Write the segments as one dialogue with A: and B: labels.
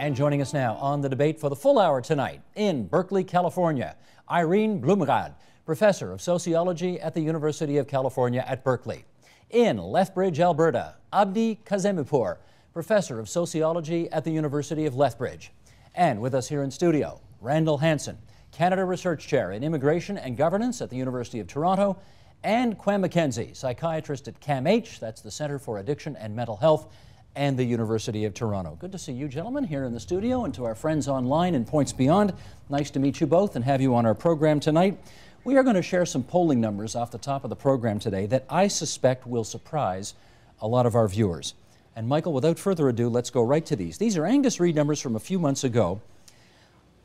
A: And joining us now on the debate for the full hour tonight in Berkeley, California, Irene Bloemraad, professor of sociology at the University of California at Berkeley. In Lethbridge, Alberta, Abdi Kazemipur, professor of sociology at the University of Lethbridge. And with us here in studio, Randall Hansen, Canada Research Chair in Immigration and Governance at the University of Toronto, and Kwame McKenzie, psychiatrist at CAMH, that's the Center for Addiction and Mental Health, and the University of Toronto. Good to see you gentlemen here in the studio and to our friends online and Points Beyond. Nice to meet you both and have you on our program tonight. We are going to share some polling numbers off the top of the program today that I suspect will surprise a lot of our viewers. And Michael, without further ado, let's go right to these. These are Angus Reid numbers from a few months ago.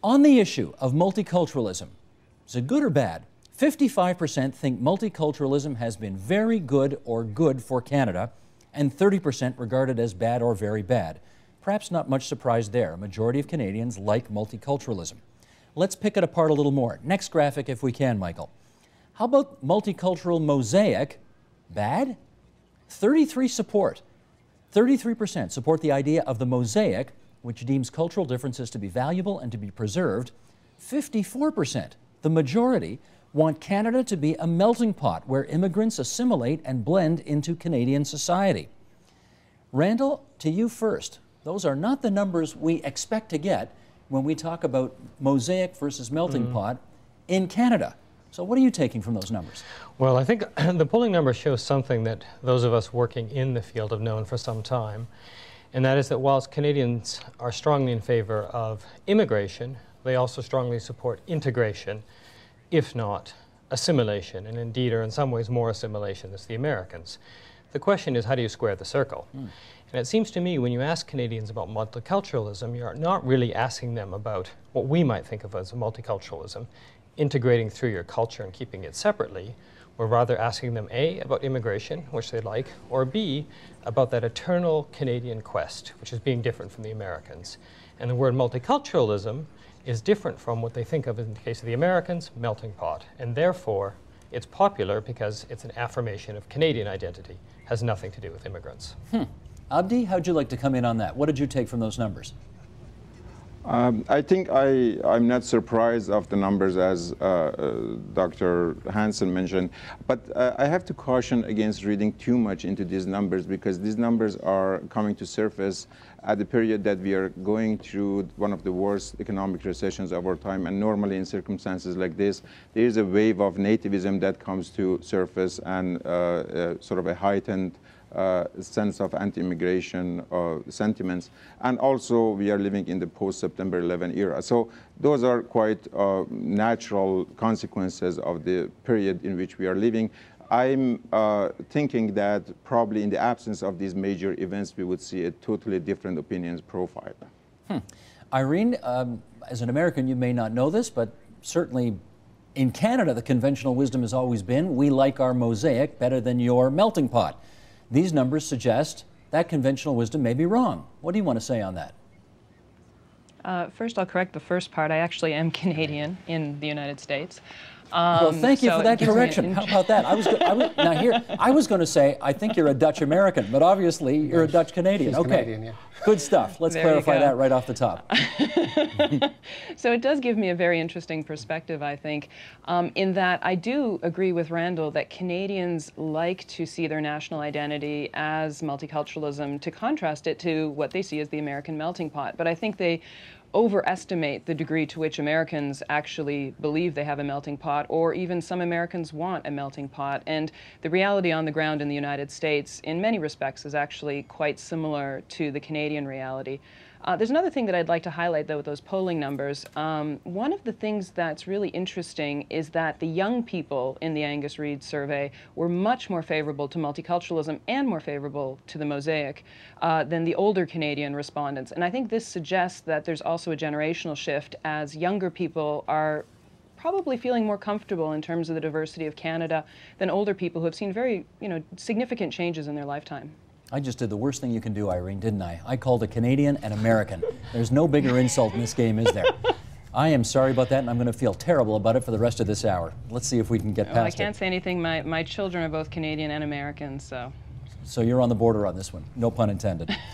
A: On the issue of multiculturalism, is it good or bad? 55% think multiculturalism has been very good or good for Canada, and 30% regarded as bad or very bad. Perhaps not much surprise there. A majority of Canadians like multiculturalism. Let's pick it apart a little more. Next graphic, if we can, Michael. How about multicultural mosaic? Bad? 33 support. 33% support the idea of the mosaic, which deems cultural differences to be valuable and to be preserved. 54%, the majority, want Canada to be a melting pot where immigrants assimilate and blend into Canadian society. Randall, to you first. Those are not the numbers we expect to get when we talk about mosaic versus melting mm. pot in Canada. So, what are you taking from those numbers?
B: Well, I think the polling numbers show something that those of us working in the field have known for some time, and that is that whilst Canadians are strongly in favor of immigration, they also strongly support integration if not assimilation, and indeed are in some ways more assimilation than the Americans. The question is, how do you square the circle? Mm. And it seems to me when you ask Canadians about multiculturalism, you're not really asking them about what we might think of as multiculturalism, integrating through your culture and keeping it separately. We're rather asking them A, about immigration, which they like, or B, about that eternal Canadian quest, which is being different from the Americans. And the word multiculturalism is different from what they think of in the case of the Americans, melting pot. And therefore, it's popular because it's an affirmation of Canadian identity, has nothing to do with immigrants.
A: Hmm. Abdi, how'd you like to come in on that? What did you take from those numbers?
C: Um, I think I, I'm not surprised of the numbers as uh, uh, Dr. Hansen mentioned, but uh, I have to caution against reading too much into these numbers because these numbers are coming to surface at the period that we are going through one of the worst economic recessions of our time. And normally in circumstances like this, there is a wave of nativism that comes to surface and uh, uh, sort of a heightened uh, sense of anti-immigration uh, sentiments. And also we are living in the post-September 11 era. So those are quite uh, natural consequences of the period in which we are living. I'm uh, thinking that probably in the absence of these major events, we would see a totally different opinions profile.
A: Hmm. Irene, um, as an American, you may not know this, but certainly in Canada, the conventional wisdom has always been we like our mosaic better than your melting pot. These numbers suggest that conventional wisdom may be wrong. What do you want to say on that?
D: Uh, first, I'll correct the first part. I actually am Canadian in the United States.
A: Um, well, thank you so for that correction. How about that? I was, I was now here. I was going to say I think you're a Dutch American, but obviously you're a Dutch Canadian. okay,
E: Canadian, yeah.
A: good stuff. Let's
D: there
A: clarify that right off the top.
D: so it does give me a very interesting perspective, I think, um, in that I do agree with Randall that Canadians like to see their national identity as multiculturalism to contrast it to what they see as the American melting pot. But I think they overestimate the degree to which Americans actually believe they have a melting pot, or even some Americans want a melting pot. And the reality on the ground in the United States, in many respects, is actually quite similar to the Canadian reality. Uh, there's another thing that I'd like to highlight, though, with those polling numbers. Um, one of the things that's really interesting is that the young people in the Angus Reid survey were much more favorable to multiculturalism and more favorable to the mosaic uh, than the older Canadian respondents. And I think this suggests that there's also a generational shift as younger people are probably feeling more comfortable in terms of the diversity of Canada than older people who have seen very, you know, significant changes in their lifetime.
A: I just did the worst thing you can do, Irene, didn't I? I called a Canadian an American. There's no bigger insult in this game, is there? I am sorry about that, and I'm going to feel terrible about it for the rest of this hour. Let's see if we can get past
D: it.
A: I
D: can't
A: it.
D: say anything. My, my children are both Canadian and American, so.
A: So you're on the border on this one. No pun intended.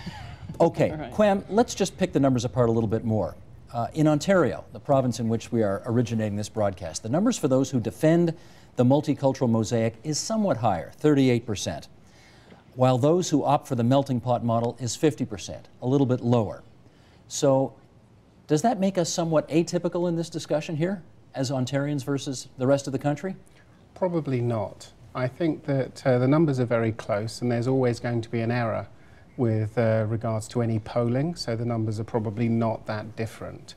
A: Okay, right. Kwame, let's just pick the numbers apart a little bit more. Uh, in Ontario, the province in which we are originating this broadcast, the numbers for those who defend the multicultural mosaic is somewhat higher, 38%, while those who opt for the melting pot model is 50%, a little bit lower. So, does that make us somewhat atypical in this discussion here, as Ontarians versus the rest of the country?
E: Probably not. I think that uh, the numbers are very close, and there's always going to be an error with uh, regards to any polling, so the numbers are probably not that different.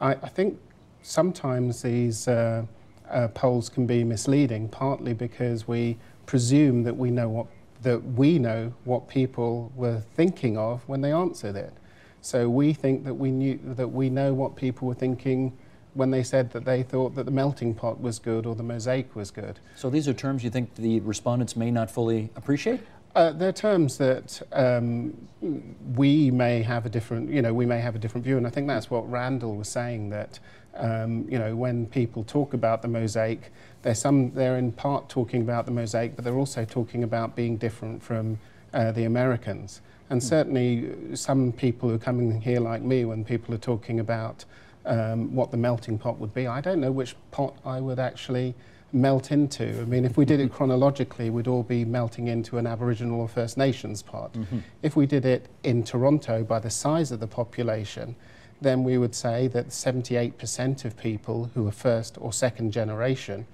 E: I, I think sometimes these uh, uh, polls can be misleading, partly because we presume that we know what that we know what people were thinking of when they answered it. So we think that we knew that we know what people were thinking when they said that they thought that the melting pot was good or the mosaic was good.
A: So these are terms you think the respondents may not fully appreciate?
E: Uh, they're terms that um, we may have a different, you know, we may have a different view, and I think that's what Randall was saying. That um, you know, when people talk about the mosaic, they're some, they're in part talking about the mosaic, but they're also talking about being different from uh, the Americans. And mm. certainly, some people who are coming here like me, when people are talking about um, what the melting pot would be, I don't know which pot I would actually melt into. I mean, if we did it chronologically, we'd all be melting into an Aboriginal or First Nations pot. Mm-hmm. If we did it in Toronto by the size of the population, then we would say that 78% of people who are first or second generation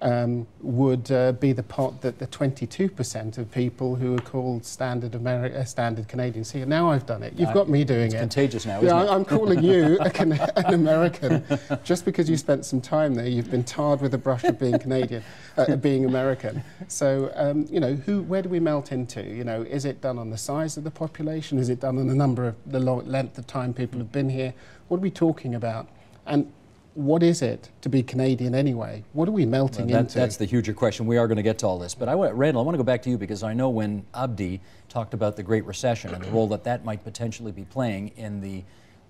E: um, would uh, be the pot that the 22% of people who are called standard Ameri- uh, standard Canadians. See, now I've done it. You've got me doing
A: it's
E: it.
A: contagious now,
E: yeah,
A: it?
E: I'm calling you can- an American just because you spent some time there. You've been tarred with the brush of being Canadian, uh, being American. So, um, you know, who, where do we melt into? You know, is it done on the size of the population? Is it done on the number of the long, length of time people have been here? What are we talking about? And what is it to be Canadian anyway? What are we melting well, that, into?
A: That's the huger question. We are going to get to all this. But I want, Randall, I want to go back to you because I know when Abdi talked about the Great Recession and the role that that might potentially be playing in the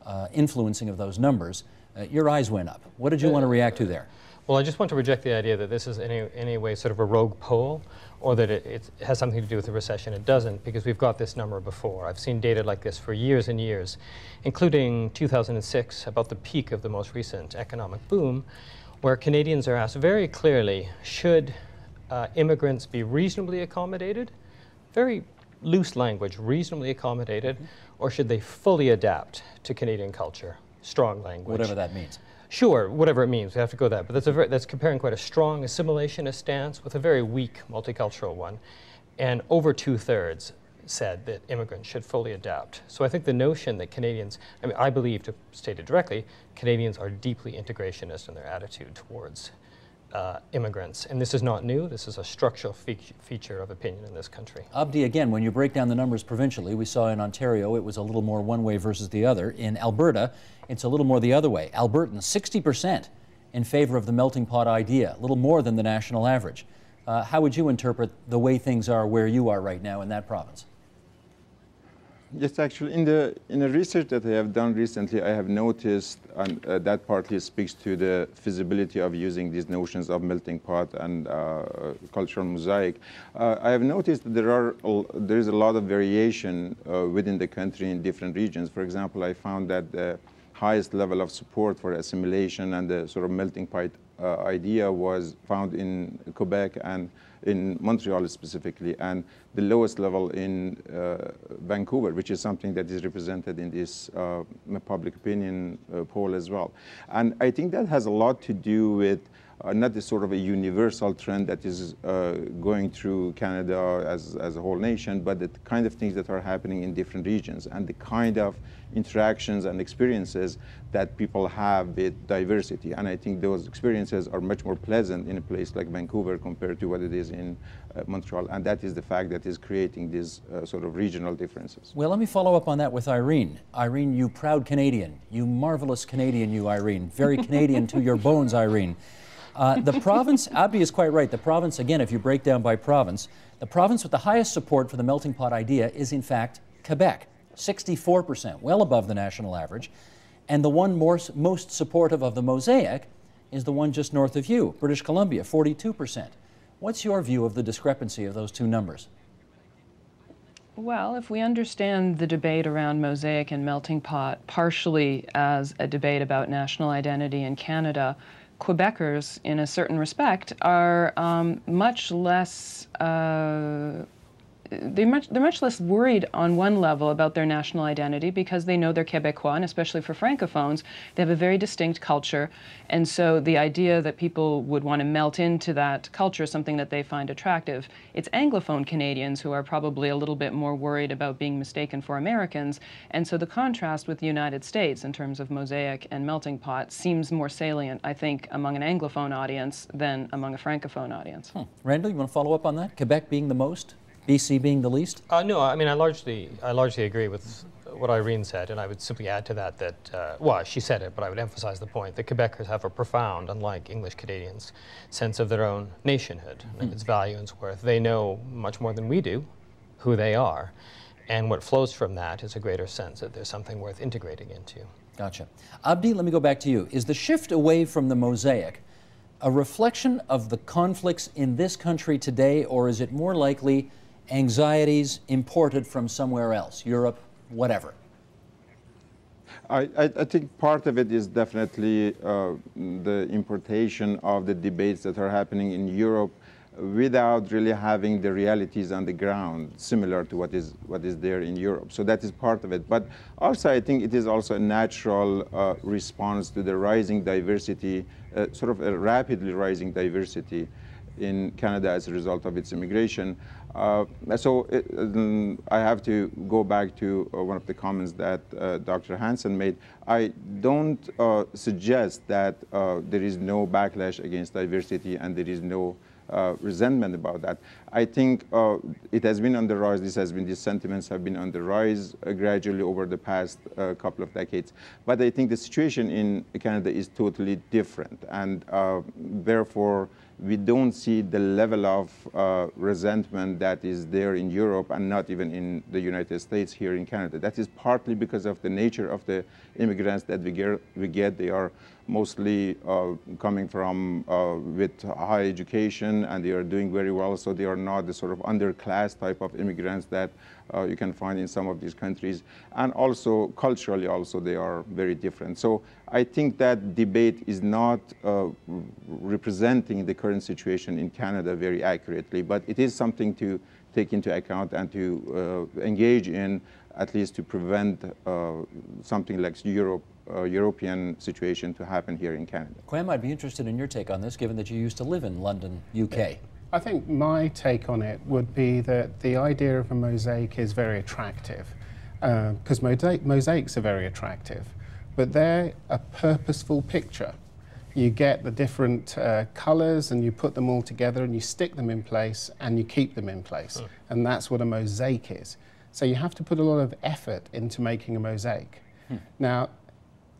A: uh, influencing of those numbers, uh, your eyes went up. What did you want to react to there?
B: Well, I just want to reject the idea that this is in any, any way sort of a rogue poll or that it, it, has something to do with the recession. It doesn't, because we've got this number before. I've seen data like this for years and years, including 2006, about the peak of the most recent economic boom, where Canadians are asked very clearly should uh, immigrants be reasonably accommodated? Very loose language, reasonably accommodated, mm-hmm. or should they fully adapt to Canadian culture? Strong language.
A: Whatever that means.
B: Sure, whatever it means, we have to go that. But that's, a very, that's comparing quite a strong assimilationist stance with a very weak multicultural one. And over two thirds said that immigrants should fully adapt. So I think the notion that Canadians, I mean, I believe, to state it directly, Canadians are deeply integrationist in their attitude towards uh, immigrants. And this is not new. This is a structural fe feature of opinion in this country.
A: Abdi, again, when you break down the numbers provincially, we saw in Ontario it was a little more one way versus the other. In Alberta, it's a little more the other way. Albertans, 60% in favor of the melting pot idea, a little more than the national average. Uh, how would you interpret the way things are where you are right now in that province?
C: Yes, actually, in the in the research that I have done recently, I have noticed, and uh, that partly speaks to the feasibility of using these notions of melting pot and uh, cultural mosaic. Uh, I have noticed that there are there is a lot of variation uh, within the country in different regions. For example, I found that the highest level of support for assimilation and the sort of melting pot uh, idea was found in Quebec and in Montreal specifically, and the lowest level in uh, Vancouver, which is something that is represented in this uh, public opinion uh, poll as well. And I think that has a lot to do with uh, not the sort of a universal trend that is uh, going through Canada as, as a whole nation, but the kind of things that are happening in different regions and the kind of interactions and experiences that people have with diversity. And I think those experiences are much more pleasant in a place like Vancouver compared to what it is in uh, Montreal. And that is the fact that is creating these uh, sort of regional differences.
A: Well, let me follow up on that with Irene. Irene, you proud Canadian, you marvelous Canadian, you Irene. Very Canadian to your bones, Irene. Uh, the province, Abdi is quite right. The province, again, if you break down by province, the province with the highest support for the melting pot idea is, in fact, Quebec. 64%, well above the national average. And the one more, most supportive of the mosaic is the one just north of you, British Columbia, 42%. What's your view of the discrepancy of those two numbers?
D: Well, if we understand the debate around Mosaic and Melting Pot partially as a debate about national identity in Canada, Quebecers, in a certain respect, are um, much less. Uh, they're much, they're much less worried on one level about their national identity because they know they're Quebecois, and especially for Francophones, they have a very distinct culture. And so the idea that people would want to melt into that culture is something that they find attractive. It's Anglophone Canadians who are probably a little bit more worried about being mistaken for Americans. And so the contrast with the United States in terms of Mosaic and Melting Pot seems more salient, I think, among an Anglophone audience than among a Francophone audience.
A: Hmm. Randall, you want to follow up on that? Quebec being the most? BC being the least?
B: Uh, no, I mean I largely I largely agree with what Irene said, and I would simply add to that that uh, well she said it, but I would emphasize the point that Quebecers have a profound, unlike English Canadians, sense of their own nationhood mm. and its value and its worth. They know much more than we do who they are, and what flows from that is a greater sense that there's something worth integrating into.
A: Gotcha. Abdi, let me go back to you. Is the shift away from the mosaic a reflection of the conflicts in this country today, or is it more likely anxieties imported from somewhere else, Europe, whatever?
C: I, I, think part of it is definitely uh, the importation of the debates that are happening in Europe without really having the realities on the ground similar to what is what is there in Europe. So that is part of it. But also, I think it is also a natural uh, response to the rising diversity, uh, sort of a rapidly rising diversity in Canada as a result of its immigration. Uh, so it, um, I have to go back to uh, one of the comments that uh, Dr. Hansen made. I don't uh, suggest that uh, there is no backlash against diversity and there is no uh, resentment about that. I think it has been on the rise. This has been these sentiments have been on the rise gradually over the past couple of decades. But I think the situation in Canada is totally different, and therefore we don't see the level of uh, resentment that is there in Europe and not even in the United States here in Canada. That is partly because of the nature of the immigrants that we get. We get. They are mostly uh, coming from uh, with high education and they are doing very well, so they are not the sort of underclass type of immigrants that uh, you can find in some of these countries. And also culturally also they are very different. So I think that debate is not uh, representing the current situation in Canada very accurately, but it is something to take into account and to uh, engage in at least to prevent uh, something like Europe uh, European situation to happen here in Canada.
A: Kwame, I'd be interested in your take on this, given that you used to live in London, UK.
E: I think my take on it would be that the idea of a mosaic is very attractive, because uh, mosaic, mosaics are very attractive, but they're a purposeful picture. You get the different uh, colors and you put them all together and you stick them in place and you keep them in place. Mm. And that's what a mosaic is. So you have to put a lot of effort into making a mosaic. Hmm. Now,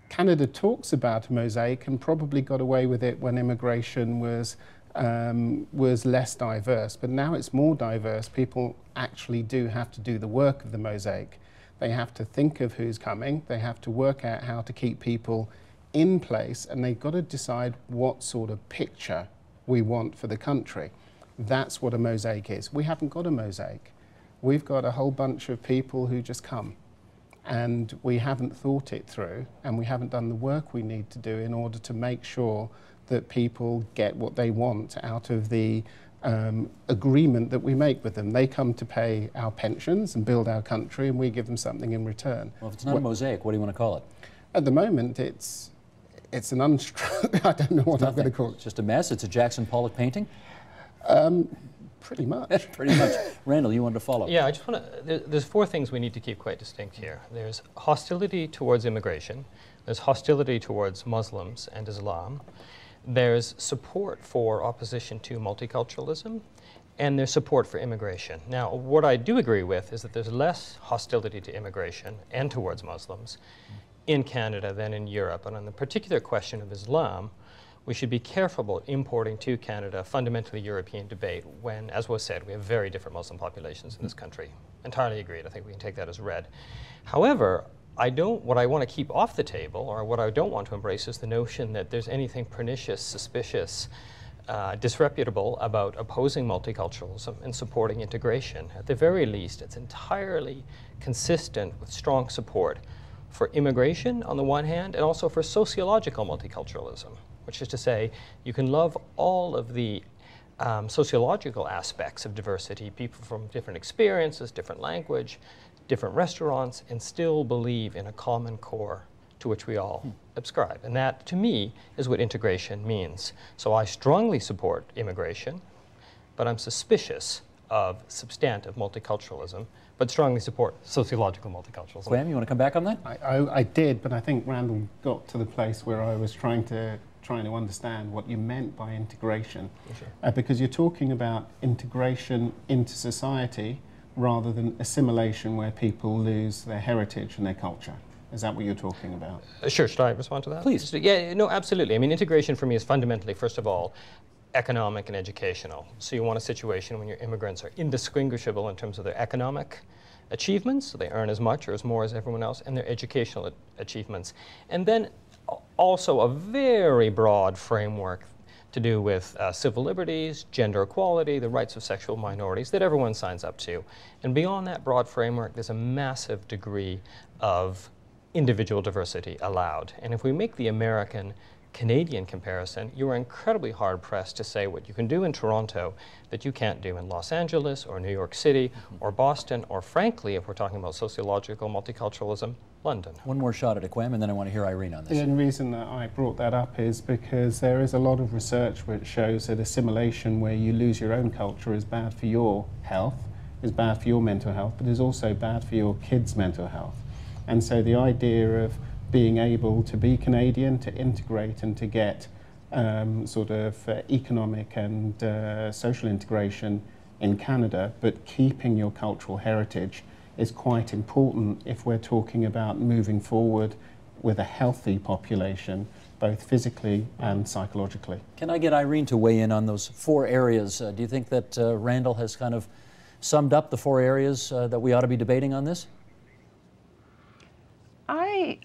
E: Canada talks about a mosaic and probably got away with it when immigration was um, was less diverse, but now it's more diverse. People actually do have to do the work of the mosaic. They have to think of who's coming. They have to work out how to keep people in place, and they've got to decide what sort of picture we want for the country. That's what a mosaic is. We haven't got a mosaic. We've got a whole bunch of people who just come and we haven't thought it through and we haven't done the work we need to do in order to make sure that people get what they want out of the um, agreement that we make with them. They come to pay our pensions and build our country, and we give them something in return.
A: Well, if it's not what, a mosaic, what do you want to call it?
E: At the moment, it's it's an unstruck. I don't know what I'm going to call it.
A: It's just a mess. It's a Jackson Pollock painting.
E: Um, Pretty much.
A: Pretty much. Randall, you wanted to follow.
B: Yeah, I just want to. There, there's four things we need to keep quite distinct here. There's hostility towards immigration. There's hostility towards Muslims and Islam. There's support for opposition to multiculturalism, and there's support for immigration. Now, what I do agree with is that there's less hostility to immigration and towards Muslims in Canada than in Europe. And on the particular question of Islam, we should be careful about importing to Canada fundamentally European debate when, as was said, we have very different Muslim populations in this country. Entirely agreed. I think we can take that as read. However, I don't, what I want to keep off the table, or what I don't want to embrace, is the notion that there's anything pernicious, suspicious, uh, disreputable about opposing multiculturalism and supporting integration. At the very least, it's entirely consistent with strong support for immigration on the one hand and also for sociological multiculturalism, which is to say, you can love all of the um, sociological aspects of diversity, people from different experiences, different language, different restaurants, and still believe in a common core to which we all hmm. subscribe. And that, to me, is what integration means. So I strongly support immigration, but I'm suspicious of substantive multiculturalism, but strongly support sociological multiculturalism.
A: Graham, you want to come back on that?
E: I, I, I, did, but I think Randall got to the place where I was trying to trying to understand what you meant by integration, sure. uh, because you're talking about integration into society rather than assimilation, where people lose their heritage and their culture. Is that what you're talking about?
B: Uh, sure. Should I respond to that?
A: Please.
B: Yeah, no, absolutely. I mean, integration for me is fundamentally, first of all, economic and educational. So you want a situation when your immigrants are indistinguishable in terms of their economic achievements, so they earn as much or as more as everyone else, and their educational achievements. And then also a very broad framework to do with uh, civil liberties, gender equality, the rights of sexual minorities that everyone signs up to. And beyond that broad framework, there's a massive degree of individual diversity allowed. And if we make the American Canadian comparison, you are incredibly hard pressed to say what you can do in Toronto that you can't do in Los Angeles or New York City mm-hmm. or Boston or, frankly, if we're talking about sociological multiculturalism, London.
A: One more shot at Kwame, and then I want to hear Irene on this.
E: The reason that I brought that up is because there is a lot of research which shows that assimilation, where you lose your own culture, is bad for your health, is bad for your mental health, but is also bad for your kids' mental health. And so the idea of being able to be Canadian, to integrate and to get um, sort of uh, economic and uh, social integration in Canada, but keeping your cultural heritage is quite important if we're talking about moving forward with a healthy population, both physically and psychologically.
A: Can I get Irene to weigh in on those four areas? Uh, do you think that uh, Randall has kind of summed up the four areas uh, that we ought to be debating on this?
D: I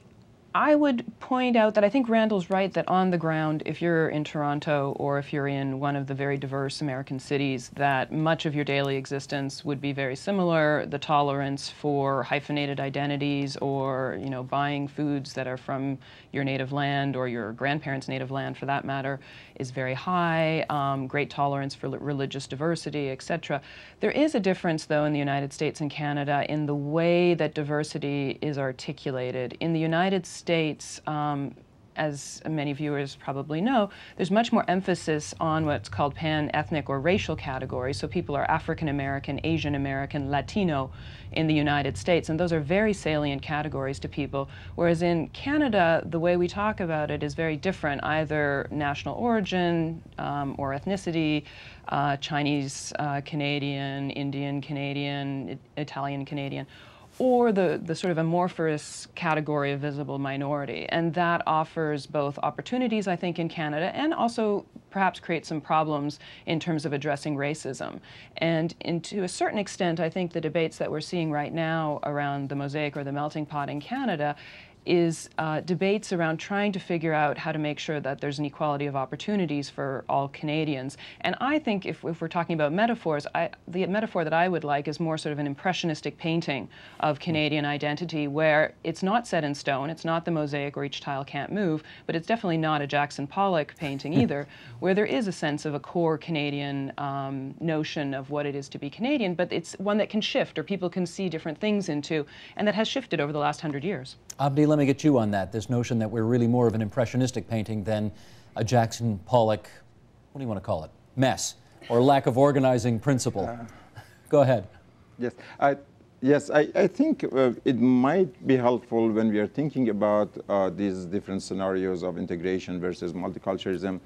D: I would point out that I think Randall's right that on the ground, if you're in Toronto or if you're in one of the very diverse American cities, that much of your daily existence would be very similar. The tolerance for hyphenated identities or, you know, buying foods that are from your native land or your grandparents' native land for that matter is very high. Um, great tolerance for religious diversity, etc. There is a difference, though, in the United States and Canada in the way that diversity is articulated. In the United States, um, as many viewers probably know, there's much more emphasis on what's called pan-ethnic or racial categories. So people are African American, Asian American, Latino in the United States, and those are very salient categories to people. Whereas in Canada, the way we talk about it is very different, either national origin um, or ethnicity, uh, Chinese uh, Canadian, Indian Canadian, Italian Canadian or the, the sort of amorphous category of visible minority. And that offers both opportunities, I think, in Canada and also perhaps creates some problems in terms of addressing racism. And in, to a certain extent, I think the debates that we're seeing right now around the mosaic or the melting pot in Canada is uh, debates around trying to figure out how to make sure that there's an equality of opportunities for all Canadians. And I think if, if we're talking about metaphors, I, the metaphor that I would like is more sort of an impressionistic painting of Canadian identity where it's not set in stone, it's not the mosaic where each tile can't move, but it's definitely not a Jackson Pollock painting either, where there is a sense of a core Canadian um, notion of what it is to be Canadian, but it's one that can shift or people can see different things into, and that has shifted over the last hundred years.
A: Abdi, let me get you on that. This notion that we're really more of an impressionistic painting than a Jackson Pollock, what do you want to call it? Mess or lack of organizing principle. Uh, Go ahead.
C: Yes, I, yes, I, I think uh, it might be helpful when we are thinking about uh, these different scenarios of integration versus multiculturalism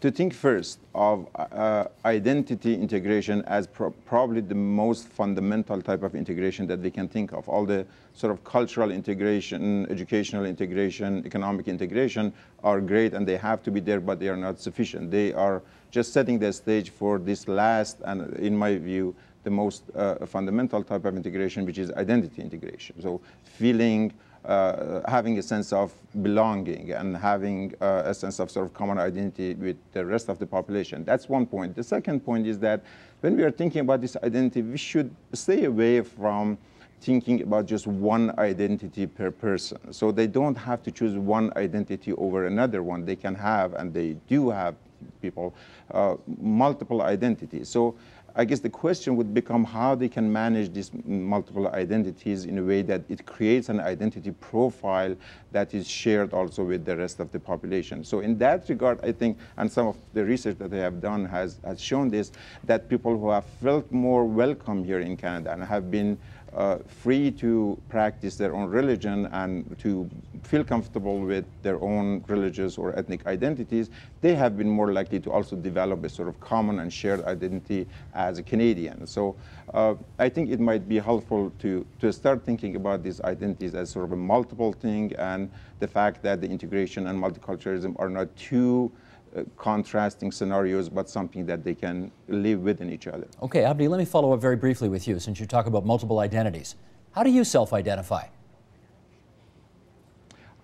C: to think first of uh, identity integration as pro probably the most fundamental type of integration that we can think of. All the sort of cultural integration, educational integration, economic integration are great and they have to be there, but they are not sufficient. They are just setting the stage for this last and, in my view, the most uh, fundamental type of integration, which is identity integration. So feeling uh, having a sense of belonging and having uh, a sense of sort of common identity with the rest of the population. That's one point. The second point is that when we are thinking about this identity, we should stay away from thinking about just one identity per person. So they don't have to choose one identity over another one. They can have, and they do have people, uh, multiple identities. So I guess the question would become how they can manage these multiple identities in a way that it creates an identity profile that is shared also with the rest of the population. So in that regard, I think, and some of the research that I have done has, has shown this, that people who have felt more welcome here in Canada and have been uh, free to practice their own religion and to feel comfortable with their own religious or ethnic identities, they have been more likely to also develop a sort of common and shared identity as a Canadian. So uh, I think it might be helpful to, to start thinking about these identities as sort of a multiple thing and the fact that the integration and multiculturalism are not too uh, contrasting scenarios, but something that they can live within each other.
A: Okay, Abdi, let me follow up very briefly with you since you talk about multiple identities. How do you self identify?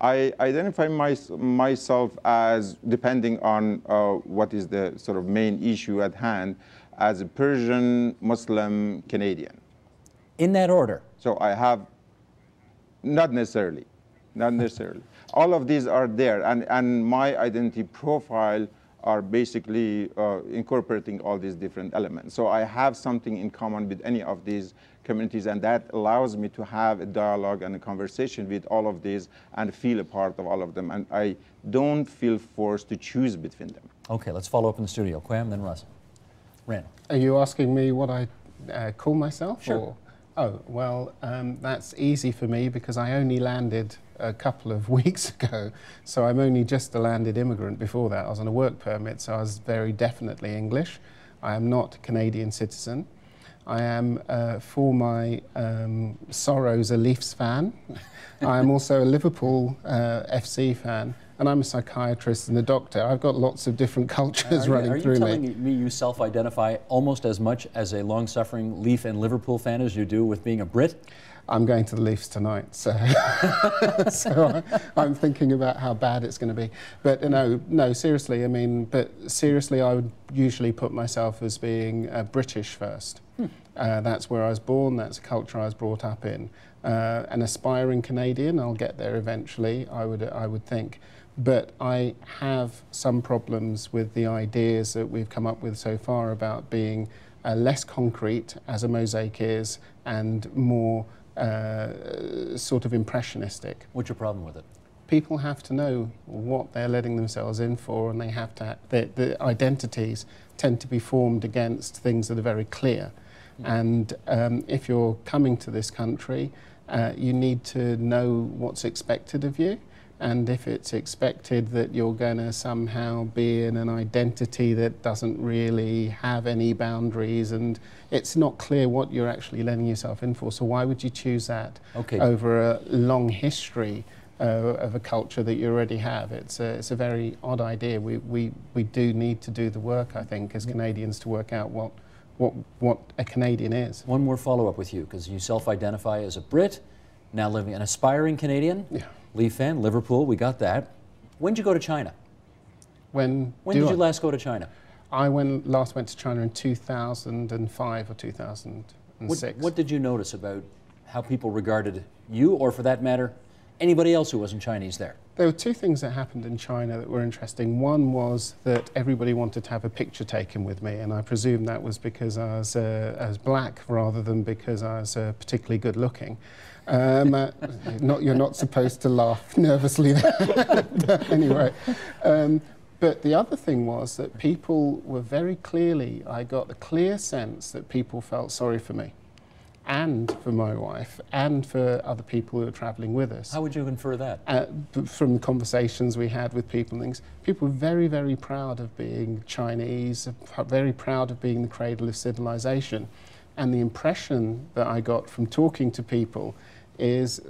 C: I identify my, myself as, depending on uh, what is the sort of main issue at hand, as a Persian Muslim Canadian.
A: In that order?
C: So I have, not necessarily, not necessarily all of these are there, and, and my identity profile are basically uh, incorporating all these different elements. So I have something in common with any of these communities, and that allows me to have a dialogue and a conversation with all of these and feel a part of all of them. And I don't feel forced to choose between them.
A: Okay, let's follow up in the studio. Kwame, then Russ. Randall.
E: Are you asking me what I uh, call myself?
A: Sure.
E: Or? Oh, well, um, that's easy for me because I only landed a couple of weeks ago. So I'm only just a landed immigrant before that. I was on a work permit, so I was very definitely English. I am not a Canadian citizen. I am, uh, for my um, sorrows, a Leafs fan. I am also a Liverpool uh, FC fan and I'm a psychiatrist and a doctor. I've got lots of different cultures
A: are
E: running
A: you, are
E: through
A: me. Are you telling me you self-identify almost as much as a long-suffering Leaf and Liverpool fan as you do with being a Brit?
E: I'm going to the Leafs tonight, so, so I, am thinking about how bad it's going to be. But you know, no, seriously, I mean, but seriously, I would usually put myself as being uh, British first. Hmm. Uh, that's where I was born. That's the culture I was brought up in. Uh, an aspiring Canadian, I'll get there eventually. I would, I would think but I have some problems with the ideas that we've come up with so far about being uh, less concrete, as a mosaic is, and more uh, sort of impressionistic.
A: What's your problem with it?
E: People have to know what they're letting themselves in for, and they have to. The, the identities tend to be formed against things that are very clear. Mm. And um, if you're coming to this country, uh, you need to know what's expected of you and if it's expected that you're going to somehow be in an identity that doesn't really have any boundaries and it's not clear what you're actually letting yourself in for. So why would you choose that
A: okay.
E: over a long history uh, of a culture that you already have? It's a, it's a very odd idea. We, we, we do need to do the work, I think, as Canadians to work out what, what, what a Canadian is.
A: One more follow-up with you, because you self-identify as a Brit, now living an aspiring Canadian.
E: Yeah.
A: Leaf fan, Liverpool, we got that. When did you go to China?
E: When,
A: when did I? you last go to China?
E: I went, last went to China in 2005 or 2006.
A: What, what did you notice about how people regarded you, or for that matter, anybody else who wasn't Chinese there?
E: There were two things that happened in China that were interesting. One was that everybody wanted to have a picture taken with me, and I presume that was because I was, uh, I was black rather than because I was uh, particularly good looking. Um, uh, not, you're not supposed to laugh nervously anyway. Um, but the other thing was that people were very clearly, I got the clear sense that people felt sorry for me and for my wife and for other people who were travelling with us.
A: How would you infer that?
E: Uh, from the conversations we had with people and things. People were very, very proud of being Chinese, very proud of being the cradle of civilization. And the impression that I got from talking to people is,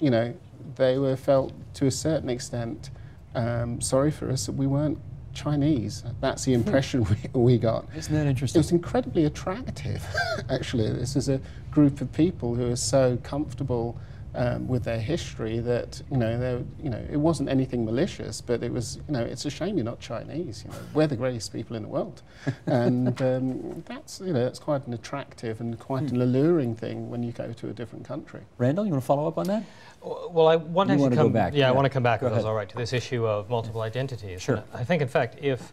E: you know, they were felt to a certain extent um, sorry for us that we weren't Chinese. That's the impression we, we got.
A: Isn't that interesting?
E: It was incredibly attractive, actually. This is a group of people who are so comfortable um, with their history that you know they you know it wasn't anything malicious, but it was you know it's a shame you're not Chinese. You know we're the greatest people in the world, and um, that's you know that's quite an attractive and quite an alluring thing when you go to a different country.
A: Randall, you want to follow up on that?
B: Well, I want
A: you
B: to
A: come back.
B: Yeah, yeah, I want to come back, if that's all right, to this issue of multiple identities.
A: Sure.
B: And I think, in fact, if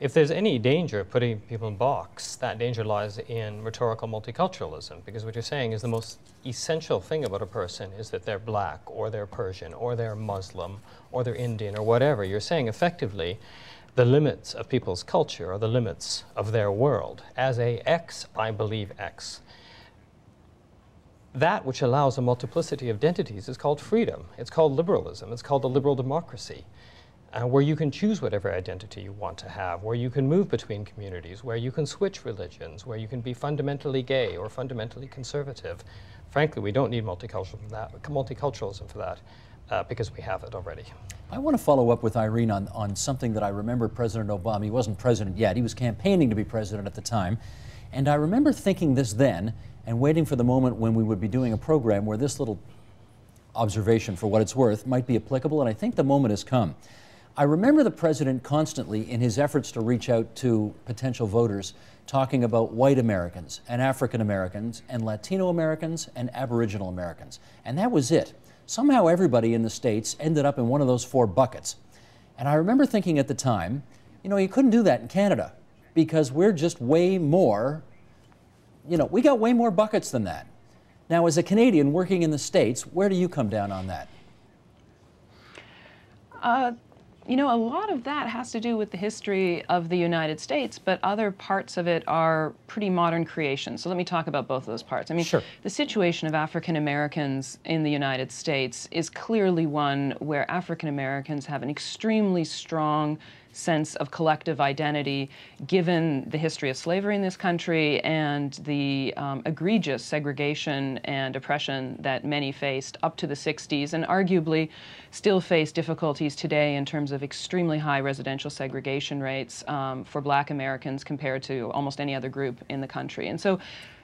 B: if there's any danger of putting people in box, that danger lies in rhetorical multiculturalism, because what you're saying is the most essential thing about a person is that they're black, or they're Persian, or they're Muslim, or they're Indian, or whatever. You're saying effectively the limits of people's culture are the limits of their world. As a X, I believe X. That which allows a multiplicity of identities is called freedom. It's called liberalism. It's called a liberal democracy uh, where you can choose whatever identity you want to have, where you can move between communities, where you can switch religions, where you can be fundamentally gay or fundamentally conservative. Frankly, we don't need multiculturalism for that, multiculturalism for that uh, because we have it already.
A: I want to follow up with Irene on, on something that I remember President Obama, he wasn't president yet, he was campaigning to be president at the time. And I remember thinking this then and waiting for the moment when we would be doing a program where this little observation, for what it's worth, might be applicable. And I think the moment has come. I remember the president constantly, in his efforts to reach out to potential voters, talking about white Americans and African Americans and Latino Americans and Aboriginal Americans. And that was it. Somehow everybody in the States ended up in one of those four buckets. And I remember thinking at the time, you know, you couldn't do that in Canada because we're just way more, you know, we got way more buckets than that. Now, as a Canadian working in the States, where do you come down on that?
D: Uh, you know, a lot of that has to do with the history of the United States, but other parts of it are pretty modern creations. So let me talk about both of those parts. I mean,
A: sure.
D: the situation of African Americans in the United States is clearly one where African Americans have an extremely strong sense of collective identity given the history of slavery in this country and the um, egregious segregation and oppression that many faced up to the 60s and arguably still face difficulties today in terms of extremely high residential segregation rates um, for black Americans compared to almost any other group in the country. And so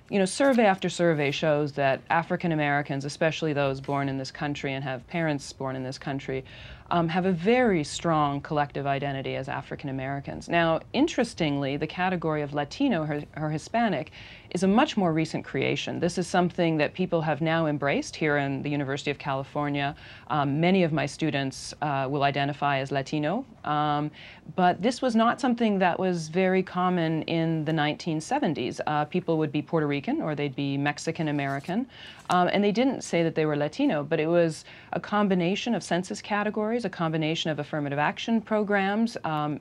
D: you know, survey after survey shows that African Americans, especially those born in this country and have parents born in this country, um, have a very strong collective identity as African Americans. Now, interestingly, the category of Latino or, or, Hispanic is a much more recent creation. This is something that people have now embraced here in the University of California. Um, many of my students uh, will identify as Latino, um, but this was not something that was very common in the 1970s. Uh, people would be Puerto Rican or they'd be Mexican American, um, and they didn't say that they were Latino, but it was a combination of census categories, a combination of affirmative action programs, um,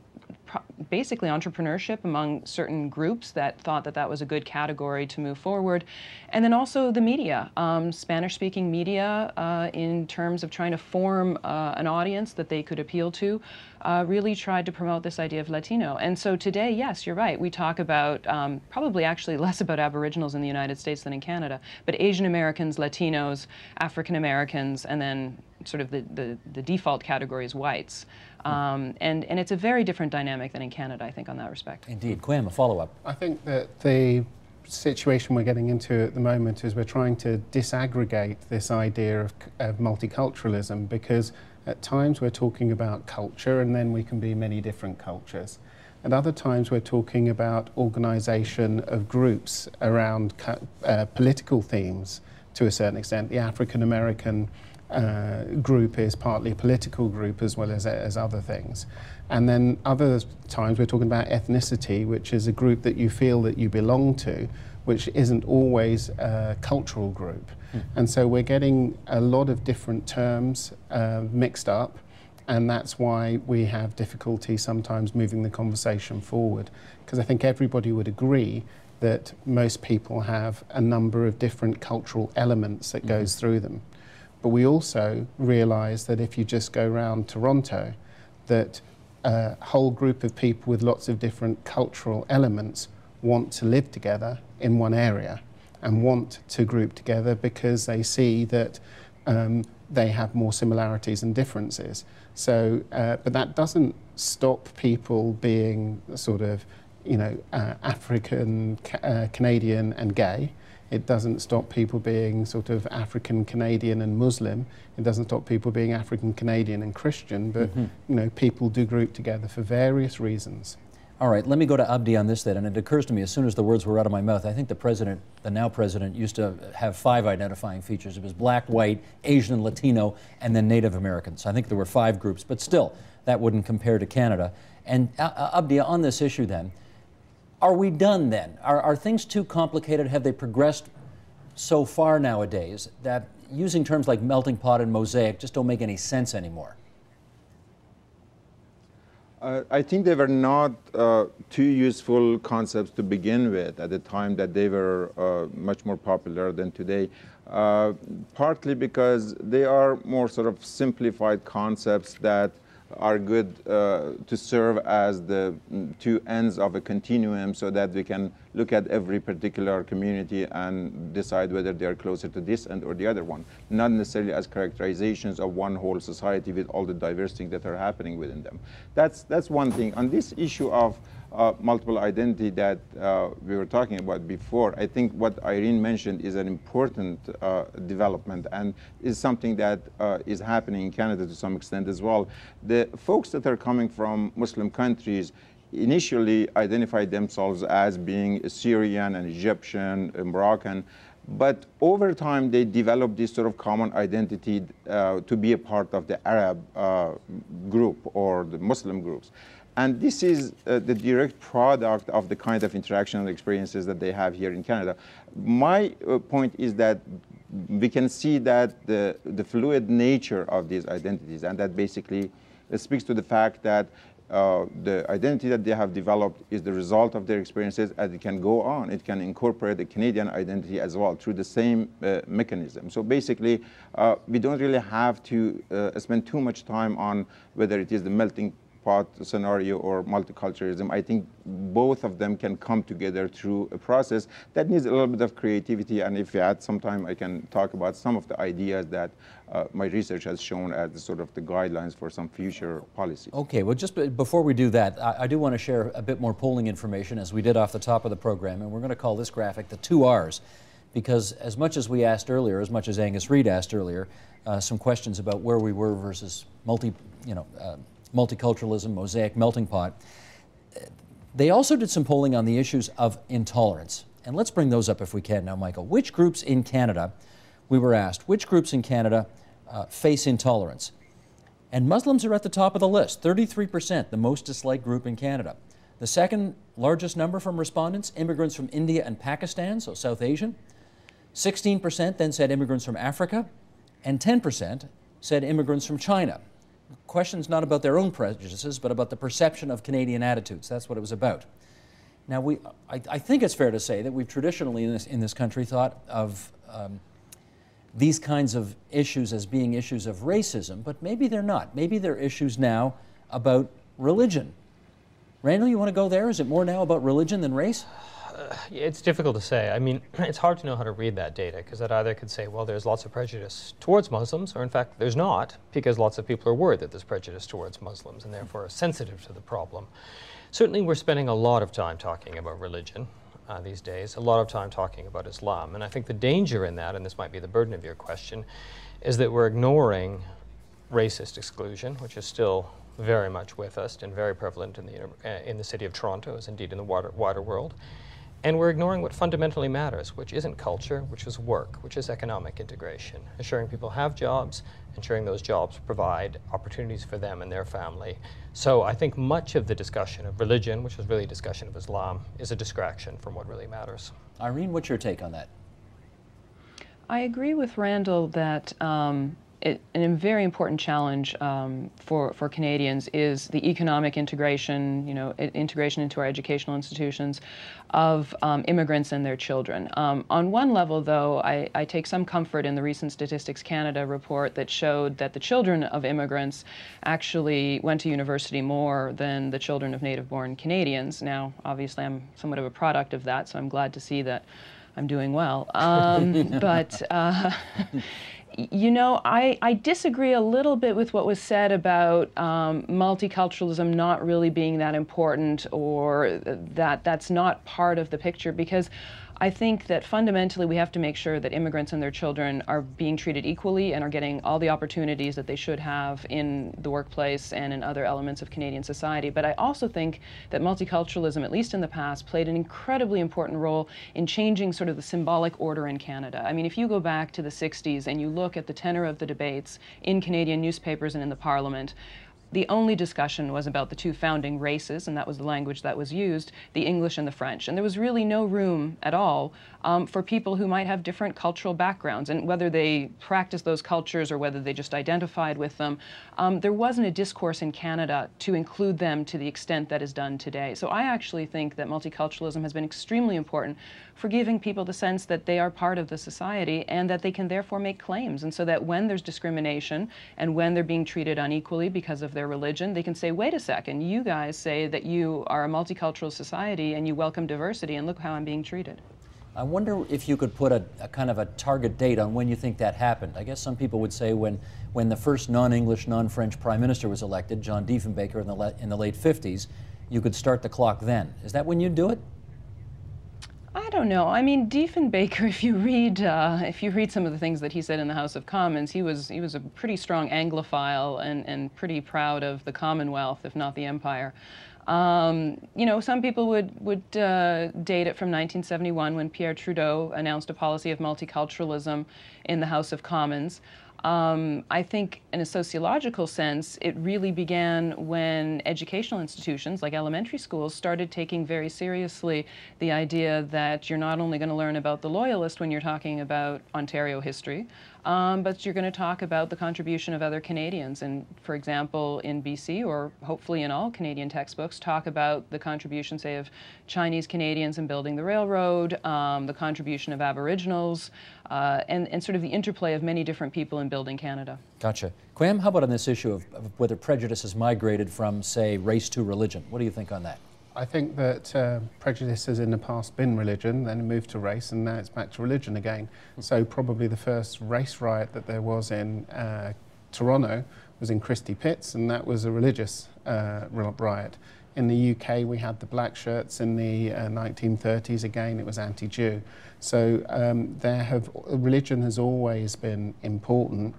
D: basically entrepreneurship among certain groups that thought that that was a good category to move forward. And then also the media, um, Spanish speaking media, uh, in terms of trying to form uh, an audience that they could appeal to, uh, really tried to promote this idea of Latino. And so today, yes, you're right, we talk about um, probably actually less about Aboriginals in the United States than in Canada, but Asian Americans, Latinos, African Americans, and then sort of the, the, the default category is whites. Um, and, and it's a very different dynamic than in Canada, I think, on that respect.
A: Indeed. Kwame, a follow up.
E: I think that the situation we're getting into at the moment is we're trying to disaggregate this idea of, of multiculturalism because at times we're talking about culture and then we can be many different cultures. At other times we're talking about organization of groups around uh, political themes to a certain extent. The African American uh, group is partly a political group as well as, as other things. And then other times we're talking about ethnicity, which is a group that you feel that you belong to, which isn't always a cultural group. Mm. And so we're getting a lot of different terms uh, mixed up, and that's why we have difficulty sometimes moving the conversation forward. Because I think everybody would agree that most people have a number of different cultural elements that mm goes through them. But we also realize that if you just go around Toronto, that a whole group of people with lots of different cultural elements want to live together in one area and want to group together because they see that um, they have more similarities and differences. So, uh, but that doesn't stop people being sort of, you know, uh, African, ca uh, Canadian and gay It doesn't stop people being sort of African Canadian and Muslim. It doesn't stop people being African Canadian and Christian. But mm -hmm. you know, people do group together for various reasons.
A: All right, let me go to Abdi on this then. And it occurs to me as soon as the words were out of my mouth, I think the president, the now president, used to have five identifying features. It was black, white, Asian, Latino, and then Native Americans. I think there were five groups, but still, that wouldn't compare to Canada. And uh, uh Abdi, on this issue then, are we done then? Are, are things too complicated? Have they progressed so far nowadays that using terms like melting pot and mosaic just don't make any sense anymore?
C: Uh, I think they were not uh, useful concepts to begin with at the time that they were uh, much more popular than today. Uh, partly because they are more sort of simplified concepts that are good uh, to serve as the mm, two ends of a continuum so that we can look at every particular community and decide whether they are closer to this end or the other one, not necessarily as characterizations of one whole society with all the diverse things that are happening within them. That's, that's one thing. On this issue of uh, multiple identity that uh, we were talking about before, I think what Irene mentioned is an important uh, development and is something that uh, is happening in Canada to some extent as well. The folks that are coming from Muslim countries initially identified themselves as being Syrian and Egyptian and Moroccan, but over time they developed this sort of common identity uh, to be a part of the Arab uh, group or the Muslim groups. And this is uh, the direct product of the kind of interactional experiences that they have here in Canada. My uh, point is that we can see that the, the fluid nature of these identities, and that basically speaks to the fact that uh, the identity that they have developed is the result of their experiences and it can go on. It can incorporate the Canadian identity as well through the same uh, mechanism. So basically, uh, we don't really have to uh, spend too much time on whether it is the melting pot scenario or multiculturalism, I think both of them can come together through a process that needs a little bit of creativity. And if you had some time, I can talk about some of the ideas that uh, my research has shown as sort of the guidelines for some future policy.
A: Okay, well, just before we do that, I, I do want to share a bit more polling information as we did off the top of the program. And we're going to call this graphic the two R's because as much as we asked earlier, as much as Angus Reid asked earlier, uh, some questions about where we were versus multi, you know, uh, multiculturalism, mosaic, melting pot. They also did some polling on the issues of intolerance. And let's bring those up if we can now, Michael. Which groups in Canada, we were asked, which groups in Canada uh, face intolerance? And Muslims are at the top of the list, 33%, the most disliked group in Canada. The second largest number from respondents, immigrants from India and Pakistan, so South Asian. 16% then said immigrants from Africa, and 10% said immigrants from China question's not about their own prejudices, but about the perception of Canadian attitudes. That's what it was about. Now, we, I, I think it's fair to say that we've traditionally in this, in this country thought of um, these kinds of issues as being issues of racism, but maybe they're not. Maybe they're issues now about religion. Randall, you want to go there? Is it more now about religion than race?
B: Uh, it's difficult to say. I mean, it's hard to know how to read that data because that either could say, well, there's lots of prejudice towards Muslims, or in fact, there's not because lots of people are worried that there's prejudice towards Muslims and therefore are sensitive to the problem. Certainly, we're spending a lot of time talking about religion uh, these days, a lot of time talking about Islam. And I think the danger in that, and this might be the burden of your question, is that we're ignoring racist exclusion, which is still very much with us and very prevalent in the, uh, in the city of Toronto, as indeed in the wider, wider world. And we're ignoring what fundamentally matters, which isn't culture, which is work, which is economic integration, ensuring people have jobs, ensuring those jobs provide opportunities for them and their family. So I think much of the discussion of religion, which is really a discussion of Islam, is a distraction from what really matters.
A: Irene, what's your take on that?
D: I agree with Randall that um, a very important challenge um, for, for Canadians is the economic integration, you know, integration into our educational institutions of um, immigrants and their children. Um, on one level, though, I, I, take some comfort in the recent Statistics Canada report that showed that the children of immigrants actually went to university more than the children of native-born Canadians. Now, obviously, I'm somewhat of a product of that, so I'm glad to see that I'm doing well. Um, but uh, you know, I, I disagree a little bit with what was said about um, multiculturalism not really being that important or that that's not part of the picture because I think that fundamentally we have to make sure that immigrants and their children are being treated equally and are getting all the opportunities that they should have in the workplace and in other elements of Canadian society. But I also think that multiculturalism, at least in the past, played an incredibly important role in changing sort of the symbolic order in Canada. I mean, if you go back to the 60s and you look at the tenor of the debates in Canadian newspapers and in the Parliament, the only discussion was about the two founding races, and that was the language that was used, the English and the French. And there was really no room at all um, for people who might have different cultural backgrounds, and whether they practice those cultures or whether they just identified with them. Um, there wasn't a discourse in Canada to include them to the extent that is done today. So I actually think that multiculturalism has been extremely important for giving people the sense that they are part of the society and that they can therefore make claims. And so that when there's discrimination and when they're being treated unequally because of their religion, they can say, wait a second, you guys say that you are a multicultural society and you welcome diversity, and look how I'm being treated.
A: I wonder if you could put a, a, kind of a target date on when you think that happened. I guess some people would say when, when the first non-English, non-French prime minister was elected, John Diefenbaker in the, in the late 50s, you could start the clock then. Is that when you'd do it?
D: I don't know. I mean, Diefenbaker. If you read, uh, if you read some of the things that he said in the House of Commons, he was he was a pretty strong Anglophile and and pretty proud of the Commonwealth, if not the Empire. Um, you know, some people would would uh, date it from 1971 when Pierre Trudeau announced a policy of multiculturalism in the House of Commons. Um, I think, in a sociological sense, it really began when educational institutions like elementary schools started taking very seriously the idea that you're not only going to learn about the Loyalist when you're talking about Ontario history, um, but you're going to talk about the contribution of other Canadians. And for example, in BC, or hopefully in all Canadian textbooks, talk about the contribution, say, of Chinese Canadians in building the railroad, um, the contribution of Aboriginals, uh, and, and sort of the interplay of many different people in building Canada.
A: Gotcha. Kwame, how about on this issue of, of whether prejudice has migrated from, say, race to religion? What do you think on that?
E: I think that uh, prejudice has in the past been religion, then it moved to race, and now it's back to religion again. So probably the first race riot that there was in uh, Toronto was in Christie Pitts, and that was a religious uh, riot. In the UK, we had the black shirts in the 1930s. Uh, again, it was anti-Jew. So um, there have religion has always been important.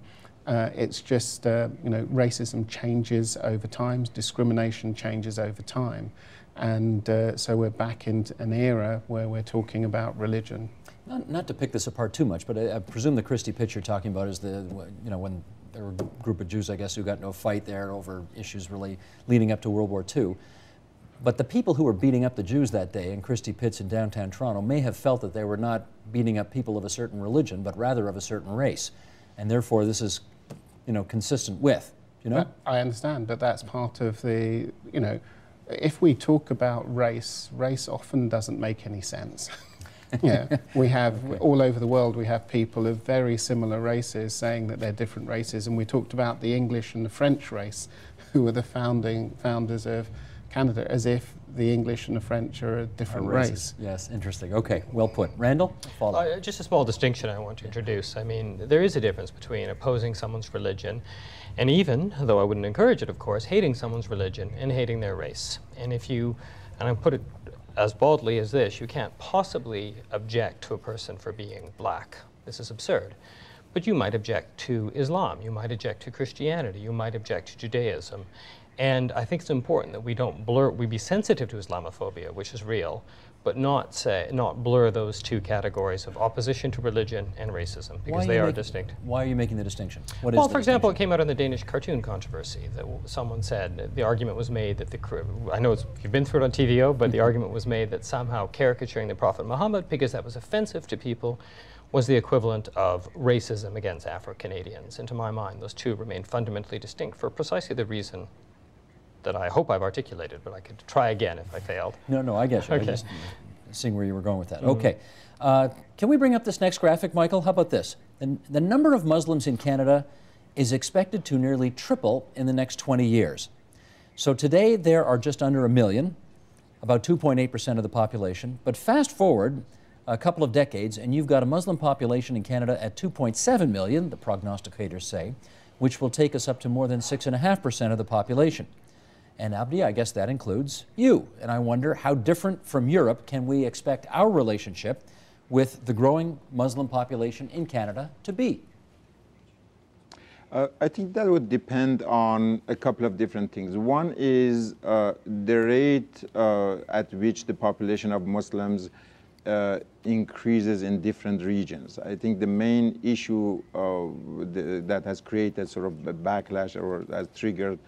E: Uh, it's just uh, you know racism changes over time, discrimination changes over time. And uh, so we're back in an era where we're talking about religion.
A: Not, not to pick this apart too much, but I, I, presume the Christie Pitts you're talking about is the, you know, when there were a group of Jews, I guess, who got into a fight there over issues really leading up to World War II. But the people who were beating up the Jews that day in Christie Pitts in downtown Toronto may have felt that they were not beating up people of a certain religion, but rather of a certain race. And therefore, this is, you know, consistent with, you know?
E: I understand, but that's part of the, you know, if we talk about race, race often doesn't make any sense. yeah, we have all over the world we have people of very similar races saying that they're different races, and we talked about the English and the French race, who were the founding founders of Canada, as if the English and the French are a different race.
A: Yes, interesting. Okay, well put. Randall, follow.
B: Uh, just a small distinction I want to introduce. I mean, there is a difference between opposing someone's religion and even, though I wouldn't encourage it, of course, hating someone's religion and hating their race. And if you, and I put it as baldly as this, you can't possibly object to a person for being black. This is absurd. But you might object to Islam, you might object to Christianity, you might object to Judaism. And I think it's important that we don't blur, we be sensitive to Islamophobia, which is real, but not say, not blur those two categories of opposition to religion and racism, because they are distinct.
A: Why are you making the distinction?
B: What well, for example, it came out in the Danish cartoon controversy that someone said, the argument was made that the, I know you've been through it on TVO, but the argument was made that somehow caricaturing the Prophet Muhammad, because that was offensive to people, was the equivalent of racism against Afro-Canadians. And to my mind, those two remain fundamentally distinct for precisely the reason that I hope I've articulated, but I could try again if I failed.
A: No, no, I get you. Okay. just seeing where you were going with that. Mm -hmm. Okay. Uh, can we bring up this next graphic, Michael? How about this? The, the number of Muslims in Canada is expected to nearly triple in the next 20 years. So today there are just under a million, about 2.8% of the population. But fast forward a couple of decades, and you've got a Muslim population in Canada at 2.7 million, the prognosticators say, which will take us up to more than 6.5% of the population. And Abdi, I guess that includes you. And I wonder how different from Europe can we expect our relationship with the growing Muslim population in Canada to be?
C: Uh, I think that would depend on a couple of different things. One is uh, the rate uh, at which the population of Muslims uh, increases in different regions. I think the main issue the, that has created sort of a backlash or has triggered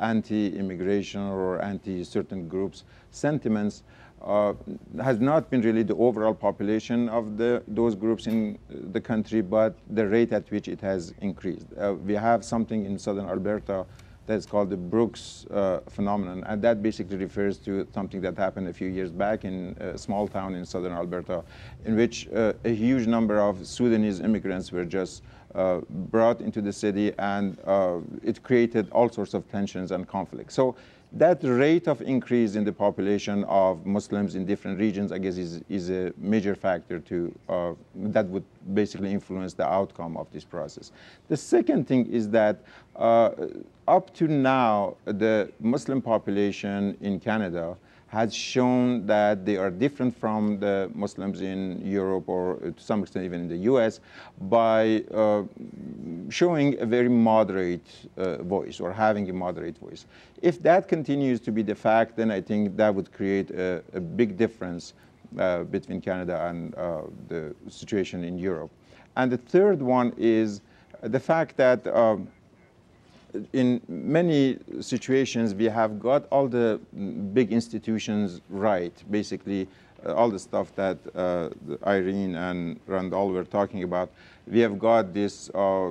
C: anti-immigration or anti-certain groups sentiments uh, has not been really the overall population of the, those groups in the country, but the rate at which it has increased. Uh, we have something in southern Alberta that's called the Brooks uh, phenomenon, and that basically refers to something that happened a few years back in a small town in southern Alberta, in which uh, a huge number of Sudanese immigrants were just uh, brought into the city, and uh, it created all sorts of tensions and conflicts. So that rate of increase in the population of Muslims in different regions, I guess, is, is a major factor to, uh, that would basically influence the outcome of this process. The second thing is that uh, up to now, the Muslim population in Canada has shown that they are different from the Muslims in Europe or to some extent even in the US by uh, showing a very moderate uh, voice or having a moderate voice. If that continues to be the fact, then I think that would create a, a big difference uh, between Canada and uh, the situation in Europe. And the third one is the fact that um, in many situations, we have got all the big institutions right, basically uh, all the stuff that uh, Irene and Randall were talking about. We have got this uh,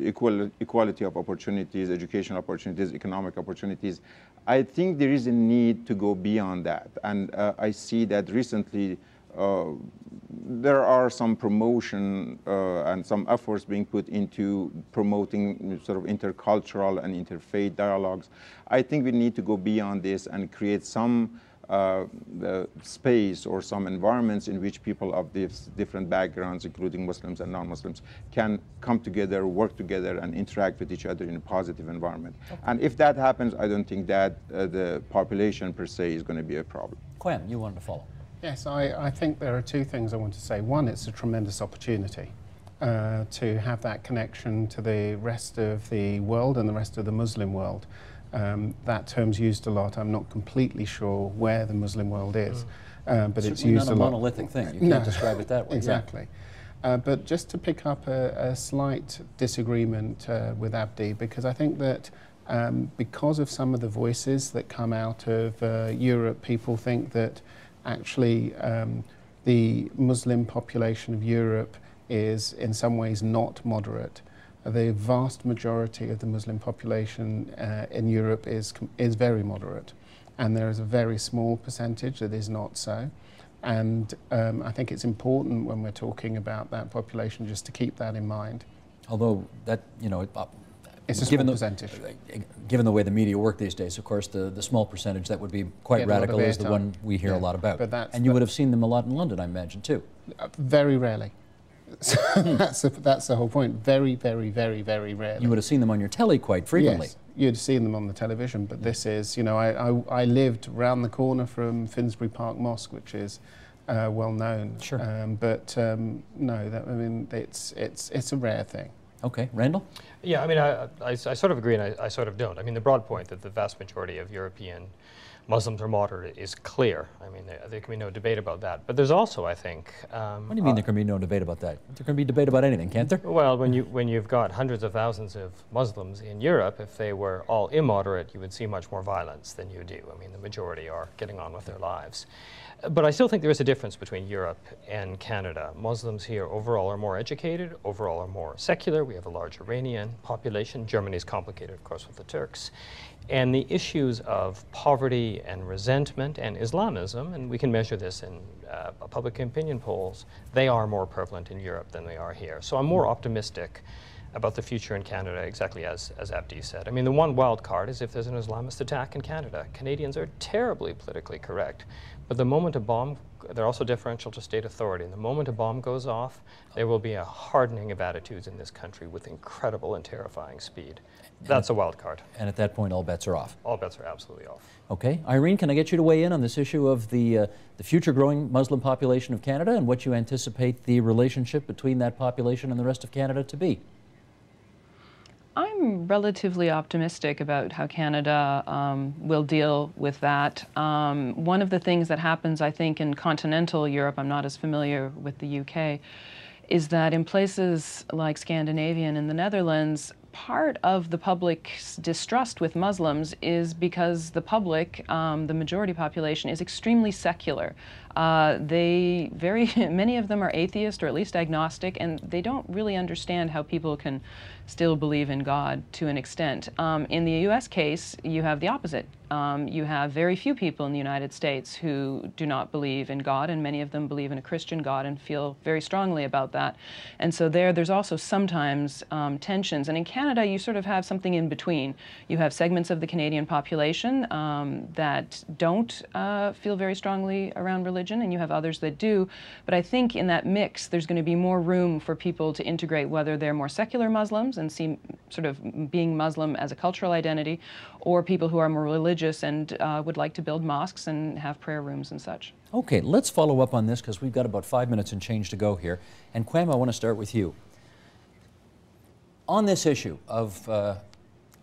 C: equal, equality of opportunities, educational opportunities, economic opportunities. I think there is a need to go beyond that. And uh, I see that recently uh, there are some promotion uh, and some efforts being put into promoting sort of intercultural and interfaith dialogues. I think we need to go beyond this and create some uh, space or some environments in which people of these different backgrounds, including Muslims and non-Muslims, can come together, work together, and interact with each other in a positive environment. Okay. And if that happens, I don't think that uh, the population per se is going to be a problem.
A: Kwame, you wanted to follow.
E: Yes, I, I think there are two things I want to say. One, it's a tremendous opportunity uh, to have that connection to the rest of the world and the rest of the Muslim world. Um, that term's used a lot. I'm not completely sure where the Muslim world is,
A: mm. uh, but
E: it's
A: used
E: not a,
A: a monolithic thing. You can't describe it that way.
E: Exactly. Yeah. Uh, but just to pick up a, a slight disagreement uh, with Abdi, because I think that um, because of some of the voices that come out of uh, Europe, people think that actually um, the Muslim population of Europe is in some ways not moderate. The vast majority of the Muslim population uh, in Europe is, is very moderate, and there is a very small percentage that is not so. And um, I think it's important when we're talking about that population just to keep that in mind.
A: Although that, you know,
E: it's a given the, percentage.
A: Given the way the media work these days, of course, the, the small percentage that would be quite Get radical is the one we hear yeah. a lot about. and you would have seen them a lot in London, I imagine, too.
E: Uh, very rarely. that's, a, that's the whole point. Very, very, very, very rarely.
A: You would have seen them on your telly quite frequently.
E: Yes, you'd have seen them on the television, but this is, you know, I, I, I lived round the corner from Finsbury Park Mosque, which is uh, well known.
A: Sure. Um,
E: but um, no, that, I mean, it's, it's, it's a rare thing.
A: Okay, Randall?
B: Yeah, I mean, I, I, I sort of agree and I, I, sort of don't. I mean, the broad point that the vast majority of European Muslims are moderate is clear. I mean, there, there, can be no debate about that. But there's also, I think.
A: Um, what do you mean uh, there can be no debate about that? There can be debate about anything, can't there?
B: Well, when you when you've got hundreds of thousands of Muslims in Europe, if they were all immoderate, you would see much more violence than you do. I mean, the majority are getting on with their lives. But I still think there is a difference between Europe and Canada. Muslims here overall are more educated, overall are more secular. We have a large Iranian population. Germany is complicated, of course, with the Turks. And the issues of poverty and resentment and Islamism, and we can measure this in uh, public opinion polls, they are more prevalent in Europe than they are here. So I'm more optimistic about the future in Canada, exactly as, as Abdi said. I mean, the one wild card is if there's an Islamist attack in Canada. Canadians are terribly politically correct, but the moment a bomb, they're also differential to state authority, and the moment a bomb goes off, there will be a hardening of attitudes in this country with incredible and terrifying speed. That's a wild card.
A: And at that point, all bets are off.
B: All bets are absolutely off.
A: Okay. Irene, can I get you to weigh in on this issue of the, uh, the future growing Muslim population of Canada and what you anticipate the relationship between that population and the rest of Canada to be?
D: I'm relatively optimistic about how Canada um, will deal with that. Um, one of the things that happens, I think, in continental Europe, I'm not as familiar with the UK, is that in places like Scandinavia and in the Netherlands, part of the public's distrust with Muslims is because the public, um, the majority population, is extremely secular. Uh, they very many of them are atheist or at least agnostic, and they don't really understand how people can still believe in God to an extent. Um, in the U.S. case, you have the opposite. Um, you have very few people in the United States who do not believe in God, and many of them believe in a Christian God and feel very strongly about that. And so there, there's also sometimes um, tensions. And in Canada, you sort of have something in between. You have segments of the Canadian population um, that don't uh, feel very strongly around religion, and you have others that do. But I think in that mix, there's going to be more room for people to integrate whether they're more secular Muslims and see sort of being Muslim as a cultural identity, or people who are more religious and uh, would like to build mosques and have prayer rooms and such.
A: Okay, let's follow up on this because we've got about five minutes and change to go here. And Kwame, I want to start with you. On this issue of uh,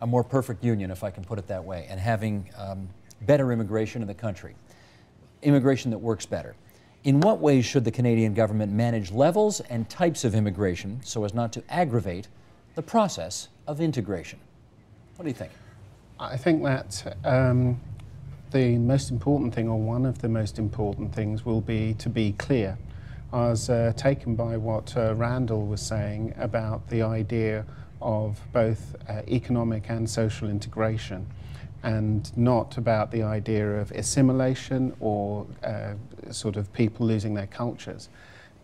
A: a more perfect union, if I can put it that way, and having um, better immigration in the country, immigration that works better. In what ways should the Canadian government manage levels and types of immigration so as not to aggravate the process of integration. What do you think?
E: I think that um, the most important thing, or one of the most important things, will be to be clear. I was uh, taken by what uh, Randall was saying about the idea of both uh, economic and social integration, and not about the idea of assimilation or uh, sort of people losing their cultures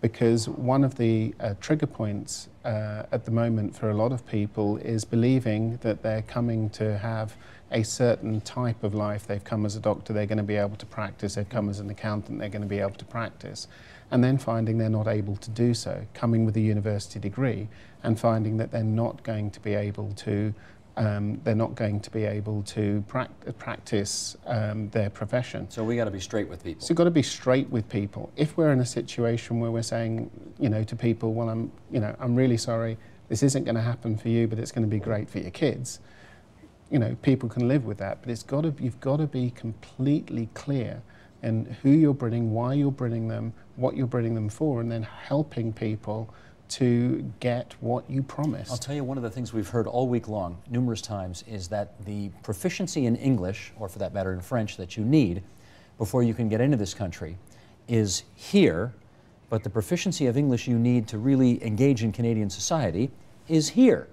E: because one of the uh, trigger points uh, at the moment for a lot of people is believing that they're coming to have a certain type of life. They've come as a doctor, they're going to be able to practice. They've come as an accountant, they're going to be able to practice. And then finding they're not able to do so, coming with a university degree and finding that they're not going to be able to um, they're not going to be able to practice um, their profession.
A: So we got to be straight with people.
E: So you've got to be straight with people. If we're in a situation where we're saying, you know, to people, well, I'm, you know, I'm really sorry, this isn't going to happen for you, but it's going to be great for your kids. You know, people can live with that, but it's got to, you've got to be completely clear in who you're bringing, why you're bringing them, what you're bringing them for, and then helping people to get what you promised.
A: I'll tell you one of the things we've heard all week long, numerous times, is that the proficiency in English, or for that matter in French, that you need before you can get into this country is here, but the proficiency of English you need to really engage in Canadian society is here.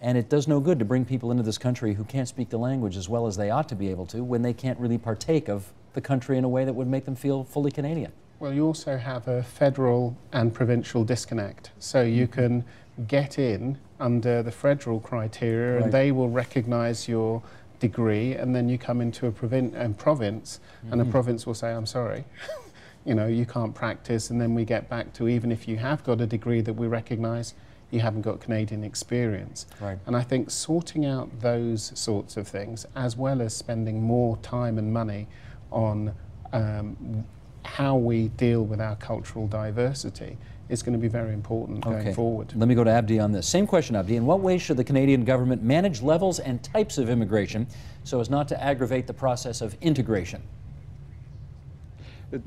A: And it does no good to bring people into this country who can't speak the language as well as they ought to be able to when they can't really partake of the country in a way that would make them feel fully Canadian.
E: Well, you also have a federal and provincial disconnect. So you mm-hmm. can get in under the federal criteria right. and they will recognize your degree and then you come into a provin- um, province mm-hmm. and a province will say, I'm sorry. you know, you can't practice and then we get back to even if you have got a degree that we recognize, you haven't got Canadian experience.
A: Right.
E: And I think sorting out those sorts of things, as well as spending more time and money on um, how we deal with our cultural diversity is going to be very important
A: okay.
E: going forward.
A: Let me go to Abdi on this. Same question, Abdi. In what ways should the Canadian government manage levels and types of immigration so as not to aggravate the process of integration?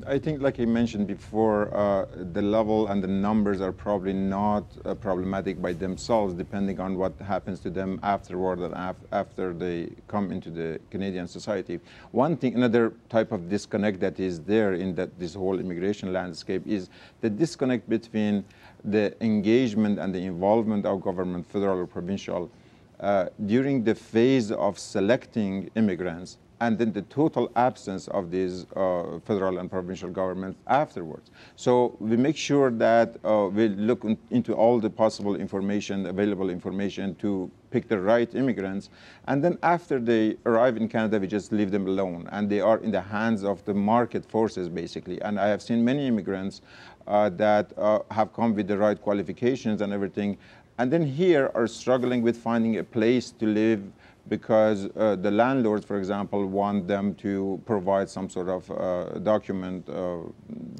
C: I think, like I mentioned before, uh, the level and the numbers are probably not uh, problematic by themselves, depending on what happens to them afterward and af after they come into the Canadian society. One thing, another type of disconnect that is there in that this whole immigration landscape is the disconnect between the engagement and the involvement of government, federal or provincial, uh, during the phase of selecting immigrants and then the total absence of these uh, federal and provincial governments afterwards. So we make sure that uh, we look in, into all the possible information, available information to pick the right immigrants. And then after they arrive in Canada, we just leave them alone. And they are in the hands of the market forces, basically. And I have seen many immigrants uh, that uh, have come with the right qualifications and everything, and then here are struggling with finding a place to live because uh, the landlords, for example, want them to provide some sort of uh, document uh,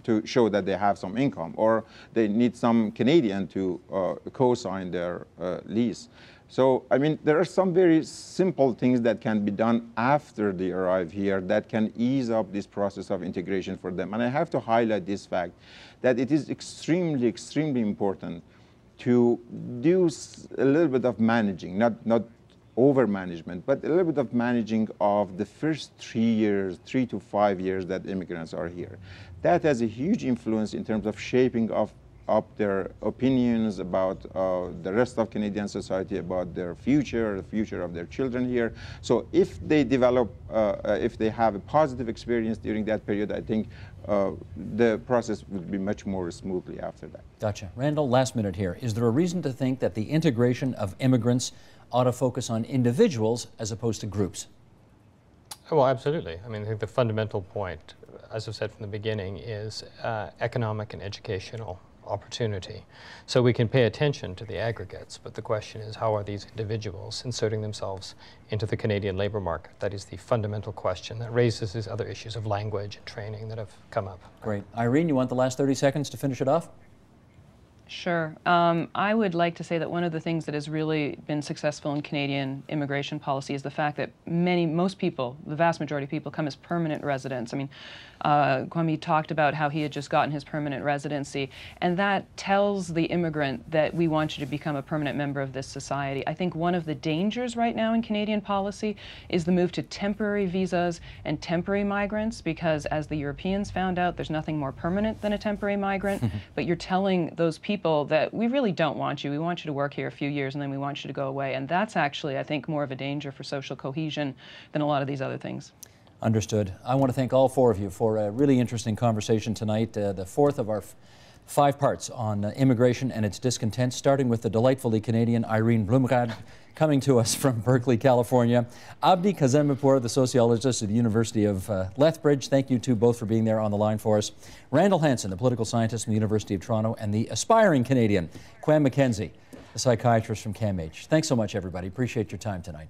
C: to show that they have some income, or they need some Canadian to uh, co-sign their uh, lease. So, I mean, there are some very simple things that can be done after they arrive here that can ease up this process of integration for them. And I have to highlight this fact that it is extremely, extremely important to do a little bit of managing, not, not over management, but a little bit of managing of the first three years, three to five years that immigrants are here. That has a huge influence in terms of shaping of up their opinions about uh, the rest of Canadian society, about their future, the future of their children here. So if they develop, uh, uh if they have a positive experience during that period, I think uh, the process would be much more smoothly after that.
A: Gotcha. Randall, last minute here. Is there a reason to think that the integration of immigrants ought to focus on individuals as opposed to groups.
B: Well, absolutely. I mean, I think the fundamental point, as I've said from the beginning, is uh, economic and educational opportunity. So we can pay attention to the aggregates, but the question is how are these individuals inserting themselves into the Canadian labour market? That is the fundamental question that raises these other issues of language and training that have come up.
A: Great. Irene, you want the last 30 seconds to finish it off?
D: Sure. Um, I would like to say that one of the things that has really been successful in Canadian immigration policy is the fact that many, most people, the vast majority of people, come as permanent residents. I mean, uh, Kwame talked about how he had just gotten his permanent residency, and that tells the immigrant that we want you to become a permanent member of this society. I think one of the dangers right now in Canadian policy is the move to temporary visas and temporary migrants, because as the Europeans found out, there's nothing more permanent than a temporary migrant, but you're telling those people people that we really don't want you. We want you to work here a few years and then we want you to go away. And that's actually, I think, more of a danger for social cohesion than a lot of these other things.
A: Understood. I want to thank all four of you for a really interesting conversation tonight, uh, the fourth of our five parts on uh, immigration and its discontent, starting with the delightfully Canadian Irene Bloemraad coming to us from Berkeley, California. Abdi Kazemipur, the sociologist at the University of uh, Lethbridge. Thank you two both for being there on the line for us. Randall Hansen, the political scientist from the University of Toronto, and the aspiring Canadian, Kwame McKenzie, the psychiatrist from CAMH. Thanks so much, everybody. Appreciate your time tonight.